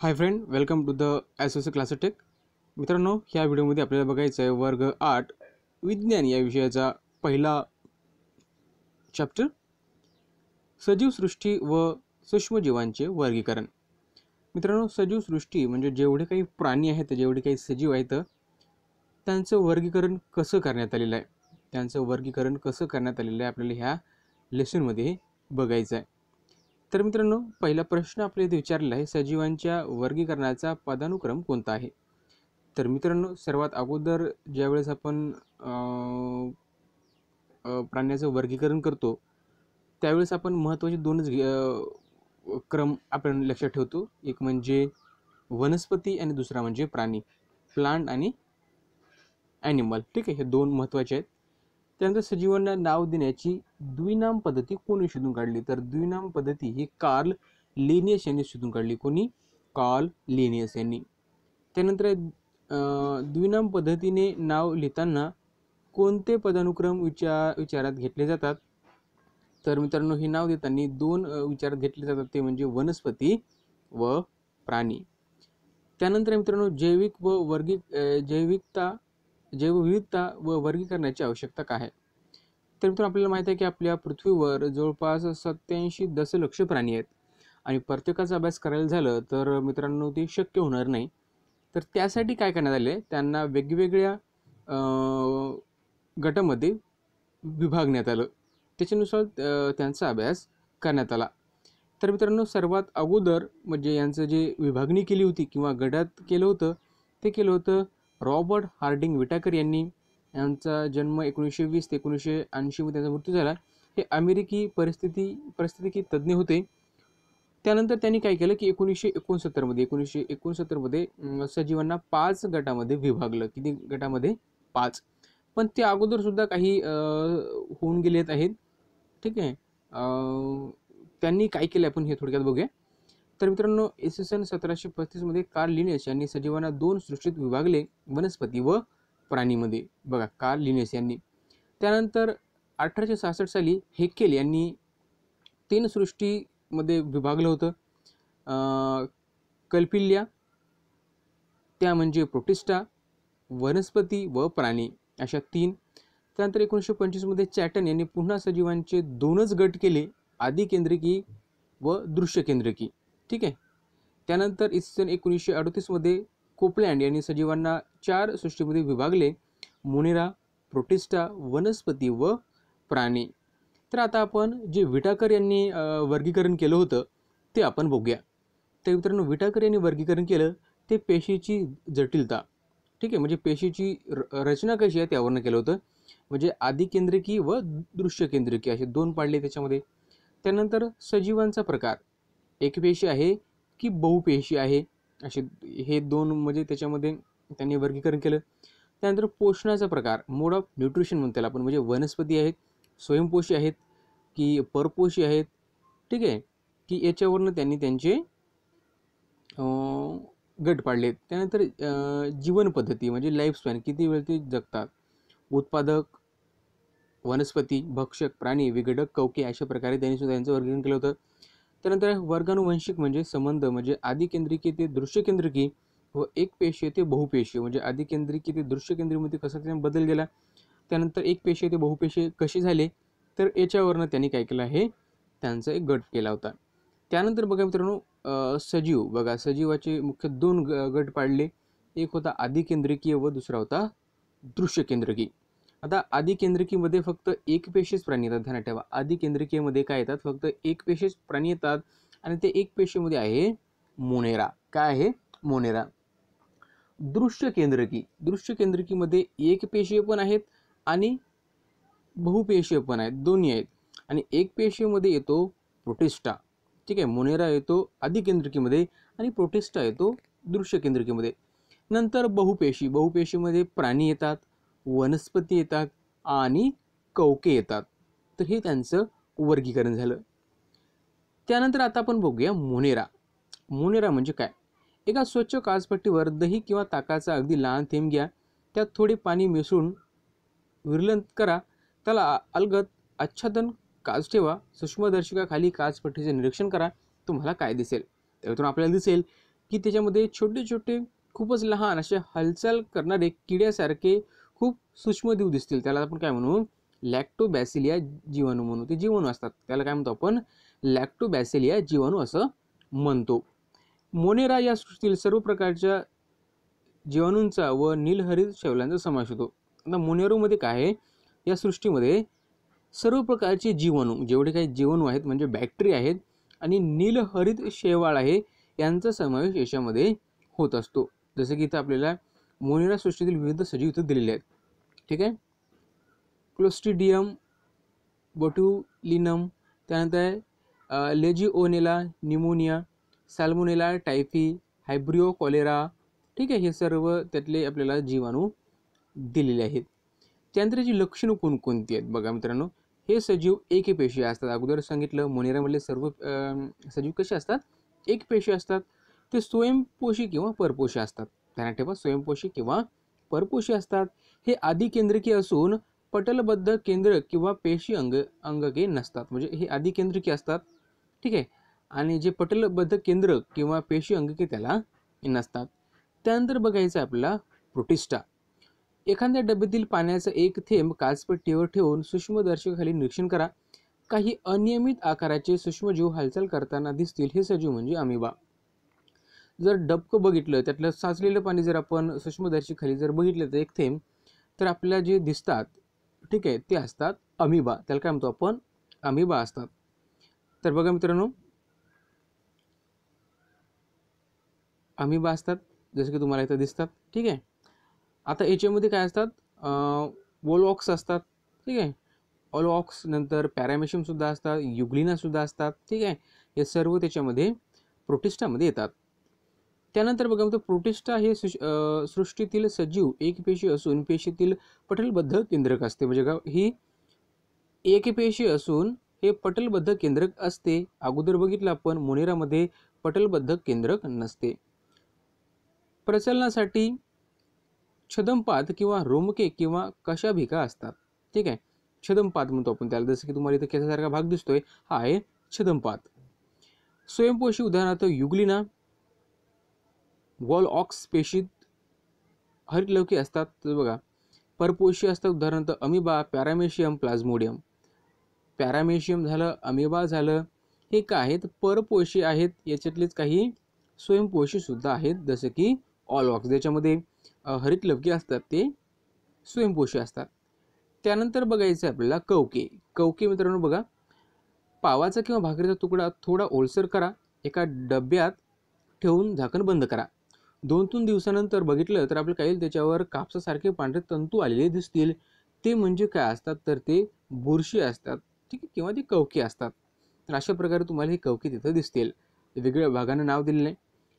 Hi friend welcome to the ॲसोसी क्लासेटेक मित्रांनो ह्या व्हिडिओमध्ये आपल्याला बघायचं आहे वर्ग आठ विज्ञान या विषयाचा पहिला चॅप्टर सजीव सृष्टी व सूक्ष्मजीवांचे वर्गीकरण. मित्रांनो सजीव सृष्टी म्हणजे जेवढे काही प्राणी आहेत जेवढे काही सजीव आहेत त्यांचं वर्गीकरण कसं करण्यात आलेलं आहे? त्यांचं वर्गीकरण कसं करण्यात आलेलं आहे? आपल्याला ह्या लेसनमध्ये बघायचं आहे. तर मित्रांनो पहिला प्रश्न आपल्या इथे विचारलेला आहे सजीवांच्या वर्गीकरणाचा पदानुक्रम कोणता आहे? तर मित्रांनो सर्वात अगोदर ज्यावेळेस आपण प्राण्याचं वर्गीकरण करतो त्यावेळेस आपण महत्त्वाचे दोनच क्रम आपण लक्षात ठेवतो. एक म्हणजे वनस्पती आणि दुसरा म्हणजे प्राणी प्लांट आणि ॲनिमल. ठीक आहे हे दोन महत्त्वाचे आहेत. त्यानंतर सजीवांना नाव देण्याची द्विनाम पद्धती कोणी शोधून काढली? तर द्विनाम पद्धती ही कार्ल लेनियस यांनी शोधून काढली. कोणी? कार्ल लेनियस यांनी. त्यानंतर द्विनाम पद्धतीने नाव लिहिताना कोणते पदानुक्रम विचार विचारात घेतले जातात? तर मित्रांनो हे नाव देताना दोन विचारात घेतले जातात. ते म्हणजे वनस्पती व प्राणी. त्यानंतर मित्रांनो जैविक व वर्गी जैविकता जैवविविधता व वर्गीकरणाची आवश्यकता काय आहे? तर मित्रांनो आपल्याला माहिती आहे की आपल्या पृथ्वीवर जवळपास सत्याऐंशी दशलक्ष प्राणी आहेत. आणि प्रत्येकाचा अभ्यास करायला झालं तर मित्रांनो ते शक्य होणार नाही. तर त्यासाठी काय करण्यात आले त्यांना वेगवेगळ्या गटामध्ये विभागण्यात आलं. त्याच्यानुसार त्यांचा अभ्यास करण्यात आला. तर मित्रांनो सर्वात अगोदर म्हणजे यांचं जे विभागणी केली होती किंवा गटात केलं होतं ते केलं होतं रॉबर्ट हार्डिंग विटाकर यांनी यांचा जन्म एकोणीसशे वीस ते एकोणीसशे ऐंशीमध्ये त्यांचा मृत्यू झाला. हे अमेरिकी परिस्थिती परिस्थितिकी तज्ज्ञ होते. त्यानंतर त्यांनी काय केलं की एकोणीसशे एकोणसत्तरमध्ये एकोणीसशे एकोणसत्तरमध्ये सजीवांना पाच गटामध्ये विभागलं. किती गटामध्ये? पाच. पण ते अगोदरसुद्धा काही होऊन गेलेत आहेत. ठीक आहे. त्यांनी काय केलं आपण हे थोडक्यात बघूया. तर मित्रांनो इसवी सन सतराशे पस्तीसमध्ये कार्ल लिनियस यांनी सजीवांना दोन सृष्टीत विभागले वनस्पती व प्राणीमध्ये. बघा कार्ल लिनियस यांनी. त्यानंतर अठराशे सहासष्ट साली हेकेल यांनी तीन सृष्टीमध्ये विभागलं होतं. कल्पिल्या त्या म्हणजे प्रोटिस्टा वनस्पती व प्राणी अशा तीन. त्यानंतर एकोणीसशे पंचवीसमध्ये चॅटन यांनी पुन्हा सजीवांचे दोनच गट केले आदिकेंद्रिकी व दृश्यकेंद्रिकी. ठीक आहे. त्यानंतर इसवी सन एकोणीसशे अडतीसमध्ये कोपलँड यांनी सजीवांना चार सृष्टीमध्ये विभागले. मुनेरा प्रोटिस्टा वनस्पती व प्राणी. तर आता आपण जे विटाकर यांनी वर्गीकरण केलं होतं ते आपण बघूया. तर मित्रांनो विटाकर यांनी वर्गीकरण केलं ते पेशीची जटिलता. ठीक आहे म्हणजे पेशीची र रचना कशी आहे त्यावरनं केलं होतं. म्हणजे आदिकेंद्रिकी व दृश्यकेंद्रिकी असे दोन पाडले त्याच्यामध्ये. त्यानंतर सजीवांचा प्रकार. एकपेशी आहे की बहुपेशी आहे? असे हे दोन म्हणजे त्याच्यामध्ये त्यांनी वर्गीकरण केलं. त्यानंतर पोषणाचा प्रकार मोड ऑफ न्यूट्रिशन म्हणतो त्याला आपण. म्हणजे वनस्पती आहेत स्वयंपोषी आहेत की परपोषी आहेत. ठीक आहे? की याच्यावरनं त्यांनी त्यांचे गट पाडले त्यानंतर जीवनपद्धती म्हणजे लाईफस्पॅन किती वेळ ते जगतात? उत्पादक वनस्पती भक्षक प्राणी विघटक कवके अशा प्रकारे त्यांनी सुद्धा यांचं वर्गीकरण केलं होतं. त्यानंतर वर्गानुवंशिक म्हणजे संबंध म्हणजे आदिकेंद्रिकी ते दृश्यकेंद्रिकी व एक पेशी ते बहुपेशी म्हणजे आदिकेंद्रिकी ते दृश्यकेंद्रीमध्ये कसा त्याने बदल गेला त्यानंतर एक पेशी ते बहुपेशी कशी झाले? तर याच्यावरनं त्यांनी काय केलं आहे? त्यांचा एक गट केला होता. त्यानंतर बघा मित्रांनो सजीव. बघा सजीवाचे मुख्य दोन ग- गट पाडले. एक होता आदिकेंद्रिकीय व दुसरा होता दृश्यकेंद्रिकी आता आदिकेंद्रिकीमध्ये फक्त एक पेशीच प्राणी येतात ध्यानात ठेवा. आदिकेंद्रिकेमध्ये काय येतात? फक्त एक पेशीच प्राणी येतात आणि ते एक पेशीमध्ये आहे मोनेरा. काय आहे? मोनेरा. दृश्य केंद्रकी दृश्य केंद्रकीमध्ये एक पेशीय पण आहेत आणि बहुपेशीय पण आहेत. दोन्ही आहेत. आणि एक पेशीमध्ये येतो प्रोटिस्टा. ठीक आहे? मोनेरा येतो आदिकेंद्रिकीमध्ये आणि प्रोटिस्टा येतो दृश्य केंद्रिकेमध्ये नंतर बहुपेशी बहुपेशीमध्ये प्राणी येतात. वनस्पती येतात आणि कवके येतात. तर हे त्यांचं वर्गीकरण झालं. त्यानंतर आता आपण बघूया मोनेरा. मोनेरा म्हणजे काय? एका स्वच्छ काचपट्टीवर दही किंवा ताकाचा अगदी लहान थेंब घ्या. त्यात थोडे पाणी मिसळून विरलन करा. त्याला अलगत आच्छादन काच ठेवा. सूक्ष्मदर्शिकाखाली काचपट्टीचे निरीक्षण करा. तुम्हाला काय दिसेल? त्यातून आपल्याला दिसेल की त्याच्यामध्ये छोटे छोटे खूपच लहान असे हालचाल करणारे किड्यासारखे खूप सूक्ष्मजीव दिसतील. त्याला आपण काय म्हणू? लॅक्टोबॅसिलिया जीवाणू म्हणू. ते जीवाणू असतात. त्याला काय म्हणतो आपण? लॅक्टोबॅसिलिया जीवाणू असं म्हणतो. मोनेरा या सृष्टीतील सर्व प्रकारच्या जीवाणूंचा व नीलहरित शैवलांचा समावेश होतो. आता मोनेरोमध्ये काय आहे? या सृष्टीमध्ये सर्व प्रकारचे जीवाणू जेवढे काही जीवाणू आहेत म्हणजे बॅक्टेरिया आहेत आणि नीलहरित शेवाळ आहे यांचा समावेश याच्यामध्ये होत असतो. जसं की इथं आपल्याला मोनिरा सृष्टीतील विविध सजीव इथे दिलेले आहेत. ठीक आहे? क्लोस्टिडियम बोट्युलिनम त्यानंतर legionella pneumonia salmonella typhi vibrio cholera ठीक आहे? हे सर्व त्यातले आपल्याला जीवाणू दिलेले आहेत. त्यानंतर याची लक्षणं कोणकोणती आहेत? बघा मित्रांनो हे सजीव एकपेशी असतात. अगोदर सांगितलं मोनेरामधले सर्व सजीव कसे असतात? एकपेशी असतात. ते स्वयंपोषी किंवा परपोषी असतात. त्यांना ठेवा स्वयंपोषी किंवा परपोषी असतात. हे आधी असून पटलबद्ध केंद्र किंवा पेशी अंग अंगके नसतात. म्हणजे हे आधी असतात. ठीक आहे? आणि जे पटलबद्ध केंद्र किंवा पेशी अंगके त्याला नसतात. त्यानंतर बघायचं आपल्याला प्रोटिस्टा. एखाद्या डब्यातील पाण्याचा एक थेंब काचपट्टीवर ठेवून सूक्ष्मदर्शकाखाली निरीक्षण करा. काही अनियमित आकाराचे सूक्ष्मजीव हालचाल करताना दिसतील. हे सजीव म्हणजे अमिबा. जर डबकं बघितलं त्यातलं साचलेलं पाणी जर आपण सूक्ष्मदर्शकाखाली जर बघितलं तर एक थेंब तर आपल्याला जे दिसतात ठीक आहे ते असतात अमिबा. त्याला काय म्हणतो आपण? अमिबा असतात. तर बघा मित्रांनो अमिबा असतात जसं की तुम्हाला इथं दिसतात ठीक आहे. आता याच्यामध्ये काय असतात? वोलॉक्स असतात ठीक आहे. ऑलॉक्स नंतर पॅरामेशियमसुद्धा असतात युग्लिनासुद्धा असतात ठीक आहे. हे सर्व त्याच्यामध्ये प्रोटिस्टामध्ये येतात. त्यानंतर बघा म्हणतो प्रोटिस्टा हे सृष्टीतील सजीव एक पेशी असून पेशीतील पटलबद्ध केंद्रक असते. म्हणजे का ही एक पेशी असून हे पटलबद्ध केंद्रक असते. अगोदर बघितलं आपण मोनेरामध्ये पटलबद्ध केंद्रक नसते. प्रचलनासाठी छदमपात किंवा रोमके किंवा कशाभिका असतात. ठीक आहे? छदमपात म्हणतो आपण त्याला. जसं की तुम्हाला इथं केसासारखा भाग दिसतोय हा आहे छदमपात स्वयंपोषी उदाहरणार्थ युगलिना वॉल ऑक्स पेशीत हरितलौकी असतात तर बघा. परपोशी असतात उदाहरणार्थ अमिबा पॅरामेशियम प्लाझ्मोडियम. पॅरामेशियम झालं अमिबा झालं हे काय आहेत? परपोशी आहेत. याच्यातलेच काही स्वयंपोषीसुद्धा आहेत जसं की ऑल ऑक्स. ज्याच्यामध्ये हरितलवकी असतात ते स्वयंपोषी असतात. त्यानंतर बघायचं आपल्याला कवके. कवके मित्रांनो बघा. पावाचा किंवा भाकरीचा तुकडा थोडा ओलसर करा. एका डब्यात ठेवून झाकण बंद करा. दोन तीन दिवसानंतर बघितलं तर आपलं काही त्याच्यावर कापसासारखे पांढरे तंतू आलेले दिसतील. ते म्हणजे काय असतात? तर ते बुरशी असतात. ठीक आहे? किंवा ते कवके असतात. तर अशा प्रकारे तुम्हाला हे कवके तिथं दिसतील. वेगवेगळ्या भागानं नाव दिलेलं आहे.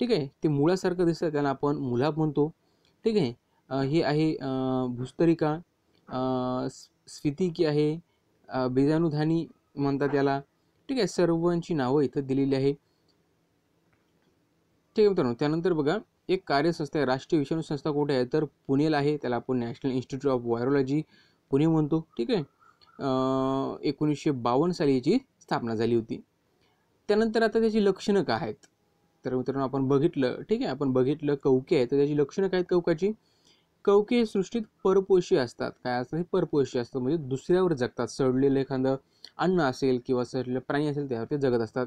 ठीक आहे? ते मुळासारखं दिसतं त्याला आपण मुलाब म्हणतो. ठीक आहे? हे आहे भूस्तरिका. स्फितिकी आहे. बेजानुधानी म्हणतात त्याला ठीक आहे? सर्वांची नावं इथं दिलेली आहे. ठीक आहे मित्रांनो? त्यानंतर बघा एक कार्यसंस्था आहे राष्ट्रीय विषाणू संस्था कुठे आहे? तर पुणेला आहे त्याला आपण National Institute of Virology Pune म्हणतो ठीक आहे? एकोणीसशे बावन्न साली याची स्थापना झाली होती. त्यानंतर आता त्याची लक्षणं काय आहेत? तर मित्रांनो आपण बघितलं ठीक आहे? आपण बघितलं कवके आहे तर त्याची लक्षणं काय आहेत कवकाची? कवके सृष्टीत परपोषी असतात. काय असतं हे परपोषी असतं म्हणजे दुसऱ्यावर जगतात. सडलेलं एखादं अन्न असेल किंवा सडलेलं प्राणी असेल त्यावर ते जगत असतात.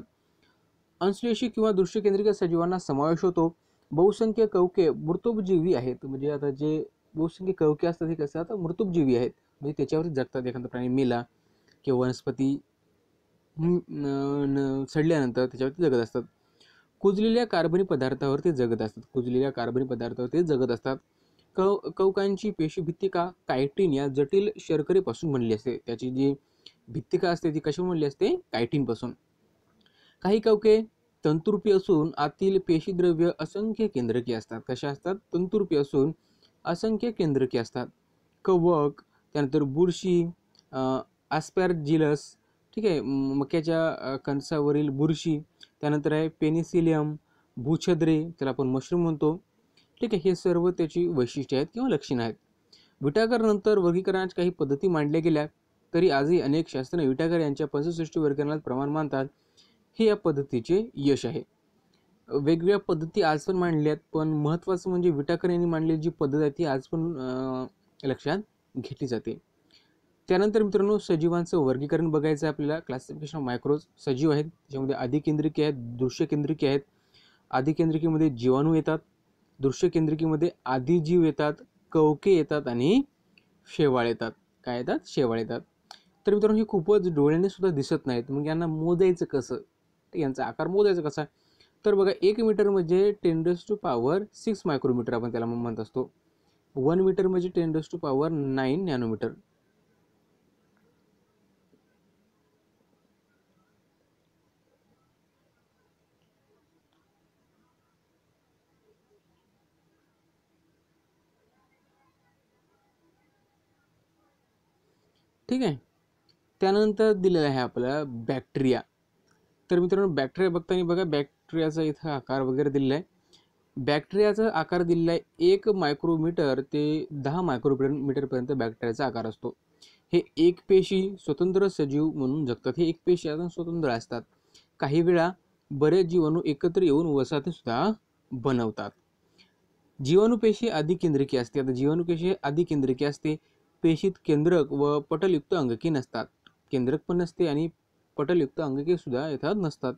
अंश्लेषी किंवा दृश्यकेंद्रिक सजीवांना समावेश होतो. बहुसंख्य कवके मृतोपजीवी आहेत. म्हणजे आता जे बहुसंख्य कवके असतात हे कसं आता मृतोपजीवी आहेत. म्हणजे त्याच्यावर जगतात एखादा प्राणी मेला किंवा वनस्पती सडल्यानंतर त्याच्यावरती जगत असतात. कुजलेल्या कार्बनी पदार्थावर ते जगत असतात. कुजलेल्या कार्बनी पदार्थावर ते जगत असतात. कव कवकांची पेशीभित्तिका कायटिन या जटिल शर्करेपासून बनली असते. त्याची जी भित्तिका असते ती कशी बनली असते? कायटिनपासून. काही कवके तंतुरूपी असून आतील पेशीद्रव्य असंख्य केंद्रकी असतात. कशा असतात? तंतुरूपी असून असंख्य केंद्रकी असतात. कवक त्यानंतर बुरशी ॲस्पॅरजिलस ठीक आहे मक्याच्या कणसावरील बुरशी त्यानंतर आहे पेनिसिलियम भूछद्रे त्याला आपण मशरूम म्हणतो. ठीक आहे हे सर्व त्याची वैशिष्ट्ये आहेत किंवा लक्षणं आहेत. विटाकरनंतर वर्गीकरणाच्या काही पद्धती मांडल्या गेल्या तरी आजही अनेक शास्त्रज्ञ विटाकर यांच्या पंचसृष्टी वर्गीकरणात प्रमाण मानतात. हे या पद्धतीचे यश आहे. वेगवेगळ्या पद्धती आज पण मांडल्या आहेत पण महत्त्वाचं म्हणजे विटाकर यांनी मांडलेली जी पद्धत आहे ती आज पण लक्षात घेतली जाते. त्यानंतर मित्रांनो सजीवांचं वर्गीकरण बघायचं आहे आपल्याला. क्लासिफिकेशन ऑफ मायक्रोज सजीव आहेत ज्यामध्ये अधिकेंद्रिकी आहेत दृश्य केंद्रिकी आहेत. आदिकेंद्रिकीमध्ये जीवाणू येतात दृश्य केंद्रिकीमध्ये आदिजीव येतात कवके येतात आणि शेवाळ येतात. काय येतात? शेवाळ येतात. तर मित्रांनो हे खूपच डोळ्याने सुद्धा दिसत नाहीत. मग यांना मोजायचं कसं? यांचा आकार मोजायचा कसा तर बघा एक मीटर म्हणजे tens to power six micrometer आपण त्याला म्हणत असतो. वन मीटर म्हणजे tens to power nine nanometer ठीक आहे? त्यानंतर दिलेलं आहे आपलं बॅक्टेरिया तर मित्रांनो बॅक्टेरिया बघताना बघा बॅक्टेरियाचा इथं आकार वगैरे दिलेला आहे. बॅक्टेरियाचा आकार दिलेला आहे एक मायक्रोमीटर ते दहा मायक्रोमीटर मीटरपर्यंत बॅक्टेरियाचा आकार असतो. हे एक पेशी स्वतंत्र सजीव म्हणून जगतात. हे एक पेशी आता स्वतंत्र असतात. काही वेळा बरेच जीवाणू एकत्र येऊन वसाहतीसुद्धा बनवतात. जीवाणू पेशी आदिकेंद्रिकी असते. आता जीवाणू पेशी आदिकेंद्रिकी असते. पेशीत केंद्रक व पटलयुक्त अंगकी नसतात. केंद्रक पण नसते आणि पटलयुक्त अंगकेसुद्धा यथात येतात नसतात.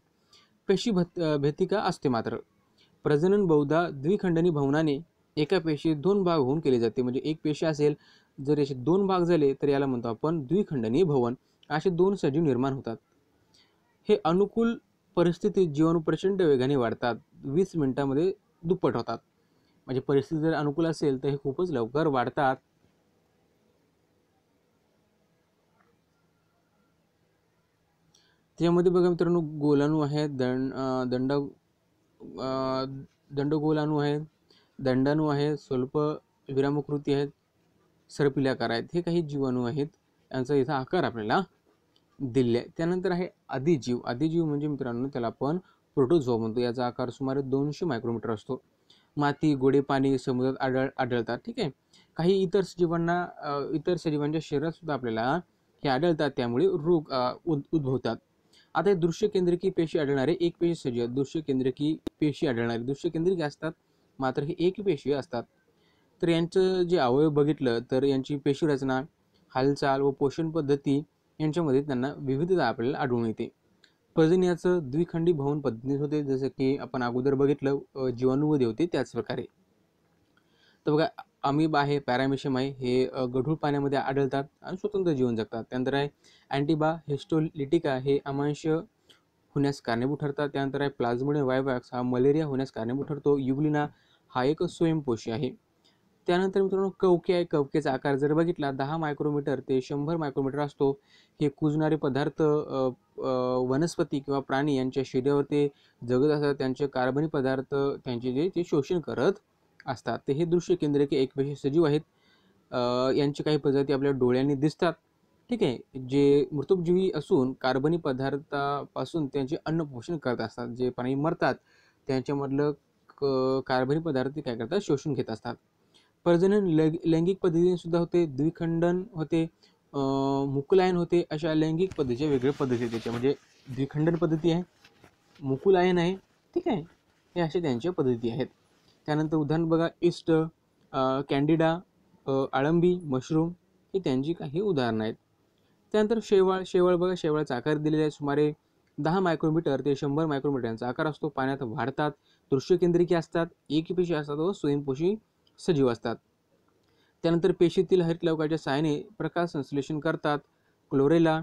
पेशी भत भेतिका असते मात्र. प्रजनन बहुधा द्विखंडनी भवनाने एका पेशीत दोन भाग होऊन केले जाते. म्हणजे एक पेशी असेल जर याचे दोन भाग झाले तर याला म्हणतो आपण द्विखंडनीय भवन. असे दोन सजीव निर्माण होतात. हे अनुकूल परिस्थितीत जीवाणू प्रचंड वेगाने वाढतात. वीस मिनिटामध्ये दुप्पट होतात. म्हणजे परिस्थिती जर अनुकूल असेल तर हे खूपच लवकर वाढतात. त्यामध्ये बघा मित्रांनो गोलाणू आहेत दंड दंड दंडगोलाणू आहेत दंडाणू आहेत स्वल्प विरामकृती आहेत सर्पिलाकार आहेत. हे काही जीवाणू आहेत. यांचा इथं आकार आपल्याला दिले आहे. त्यानंतर आहे आदिजीव. आदिजीव म्हणजे मित्रांनो त्याला आपण प्रोटोझोआ म्हणतो. याचा आकार सुमारे दोनशे मायक्रोमीटर असतो. माती गोडे पाणी समुद्रात आढळ आढळतात. ठीक आहे? काही इतर सजीवांना इतर सजीवांच्या शरीरात सुद्धा आपल्याला हे आढळतात. त्यामुळे रोग उद उद्भवतात. आता हे दृश्य केंद्रकी पेशी आढळणारे एक पेशी सजीव दृश्य केंद्रकी पेशी आढळणारे. दृश्य केंद्रिकी असतात मात्र हे एक पेशी असतात. तर यांचं जे अवयव बघितलं तर यांची पेशी रचना हालचाल व पोषण पद्धती यांच्यामध्ये त्यांना विविधता आपल्याला आढळून येते. प्रजनयाचं द्विखंडी भवन पद्धतीत होते. जसं की आपण अगोदर बघितलं जीवाणूमध्ये होते त्याच प्रकारे. तर बघा अमीब आहे पॅरामिशियम आहे हे गढूळ पाण्यामध्ये आढळतात आणि स्वतंत्र जीवन जगतात. त्यानंतर आहे अँटीबा हिस्टोलिटिका हे अमांश होण्यास कारणीभूत ठरतात. त्यानंतर आहे प्लाझ्मोडियम वायवॅक्स हा मलेरिया होण्यास कारणीभूत ठरतो. युग्लिना हा एक स्वयंपोषी आहे. त्यानंतर मित्रांनो कवके आहे. कवकेचा आकार जर बघितला दहा मायक्रोमीटर ते शंभर मायक्रोमीटर असतो. हे कुजणारे पदार्थ वनस्पती किंवा प्राणी यांच्या शरीरावर ते जगत असतात. त्यांचे कार्बनी पदार्थ त्यांचे जे ते शोषण करत असतात. ते हे दृश्य केंद्रिके एकपेशी सजीव आहेत. यांची काही प्रजाती आपल्या डोळ्यांनी दिसतात. ठीक आहे? जे मृतोपजीवी असून कार्बनी पदार्थापासून त्यांचे अन्न पोषण करत असतात. जे प्राणी मरतात त्यांच्यामधलं क कार्बनी पदार्थ ते काय करतात? शोषून घेत असतात. प्रजनन लैंग लैंगिक पद्धतीने सुद्धा होते. द्विखंडन होते. मुकुलायन होते. अशा लैंगिक पद्धतीच्या वेगळ्या पद्धती त्याच्या म्हणजे द्विखंडन पद्धती आहे मुकुलायन आहे. ठीक आहे? हे अशा त्यांच्या पद्धती आहेत. त्यानंतर उदाहरण बघा इस्ट कॅन्डिडा आळंबी मशरूम हे त्यांची काही उदाहरणं आहेत. त्यानंतर शेवाळ शेवाळ बघा शेवाळाचा आकार दिलेला आहे सुमारे दहा मायक्रोमीटर ते शंभर मायक्रोमीटर यांचा आकार असतो. पाण्यात वाढतात दृश्य केंद्रिकी असतात एकपेशी असतात व स्वयंपोषी सजीव असतात. त्यानंतर पेशीतील हरितलवकाच्या सहाय्याने प्रकाश संश्लेषण करतात. क्लोरेला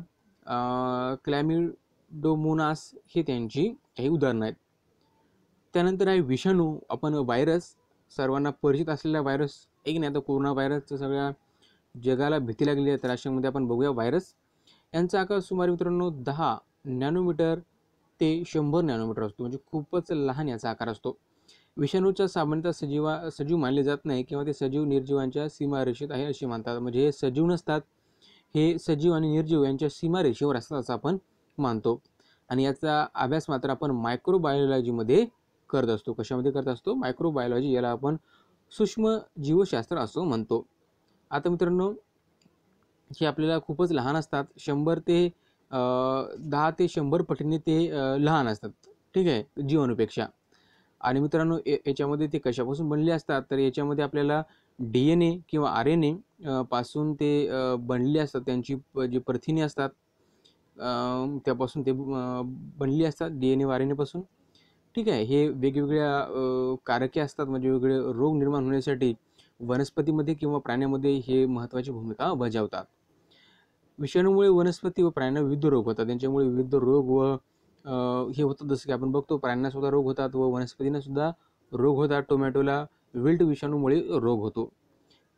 क्लॅमिडोमोनास हे त्यांची काही उदाहरणं आहेत. त्यानंतर आहे विषाणू. आपण व्हायरस सर्वांना परिचित असलेला व्हायरस एक नाही आता कोरोना व्हायरसचं सगळ्या जगाला भीती लागली आहे. तर अशामध्ये आपण बघूया व्हायरस यांचा आकार सुमारे मित्रांनो दहा नॅनोमीटर ते शंभर नॅनोमीटर असतो. म्हणजे खूपच लहान याचा आकार असतो. विषाणूचा सामान्यतः सजीवा सजीव मानले जात नाही किंवा ते सजीव निर्जीवांच्या सीमारेषेत आहे असे मानतात. म्हणजे हे सजीव नसतात हे सजीव आणि निर्जीव यांच्या सीमारेषेवर असतात असं आपण मानतो. आणि याचा अभ्यास मात्र आपण मायक्रोबायोलॉजीमध्ये करत असतो कशामध्ये करत असतो? मायक्रोबायोलॉजी याला आपण सूक्ष्म जीवशास्त्र असं म्हणतो. आता मित्रांनो हे आपल्याला खूपच लहान असतात. शंभर ते दहा ते शंभर पटीने ते लहान असतात. ठीक आहे? जीवाणूपेक्षा आणि मित्रांनो याच्यामध्ये ते कशापासून बनले असतात? तर याच्यामध्ये आपल्याला डी एन ए किंवा आर एन ए पासून ते बनले बनलेले असतात. त्यांची जे जी प्रथिने असतात त्यापासून ते बनली असतात D N A R N एपासून ठीक आहे हे वेगवेगळ्या कारके असतात म्हणजे वेगवेगळे रोग निर्माण होण्यासाठी वनस्पतीमध्ये किंवा प्राण्यामध्ये हे महत्त्वाची भूमिका बजावतात. विषाणूमुळे वनस्पती व प्राण्यांना विविध रोग होतात. त्यांच्यामुळे विविध रोग व हे होतं जसं की आपण बघतो प्राण्यांनासुद्धा रोग होतात व वनस्पतींनासुद्धा रोग होतात. टोमॅटोला विल्ट विषाणूमुळे रोग होतो.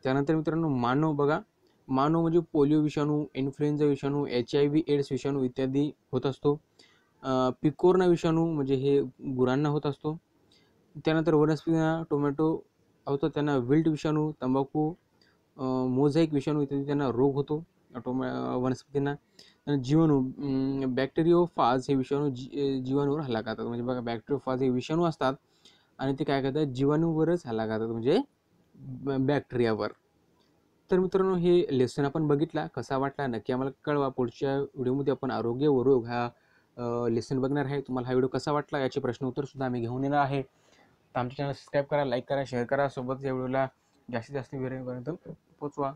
त्यानंतर मित्रांनो मानव बघा. मानव म्हणजे पोलिओ विषाणू इन्फ्लुएन्झा विषाणू एच आय व्ही एड्स विषाणू इत्यादी होत असतो. पिकोर्ना विषाणू म्हणजे हे गुरांना होत असतो. त्यानंतर वनस्पतींना टोमॅटो होतो त्यांना विल्ट विषाणू तंबाखू मोझाईक विषाणू इत्यादी त्यांना रोग होतो टोमॅ वनस्पतींना. आणि जीवाणू बॅक्टेरिओफाज हे विषाणू जी जीवाणूवर हल्ला करतात. म्हणजे बघा बॅक्टेरिओफाज हे विषाणू असतात आणि ते काय करतात? जीवाणूवरच हल्ला करतात म्हणजे बॅक्टेरियावर तर मित्रांनो हे लेसन आपण बघितला कसा वाटला नक्की आम्हाला कळवा. पुढच्या व्हिडिओमध्ये आपण आरोग्य व रोग हा लेसन बघणार आहे. तुम्हाला हा व्हिडिओ कसा वाटला याचे प्रश्न उत्तर सुद्धा आम्ही घेऊन येणार आहे. तर आमच्या चॅनल सबस्क्राईब करा लाईक करा शेअर करा. सोबत या व्हिडिओला जास्तीत जास्त वेळेपर्यंत पोचवा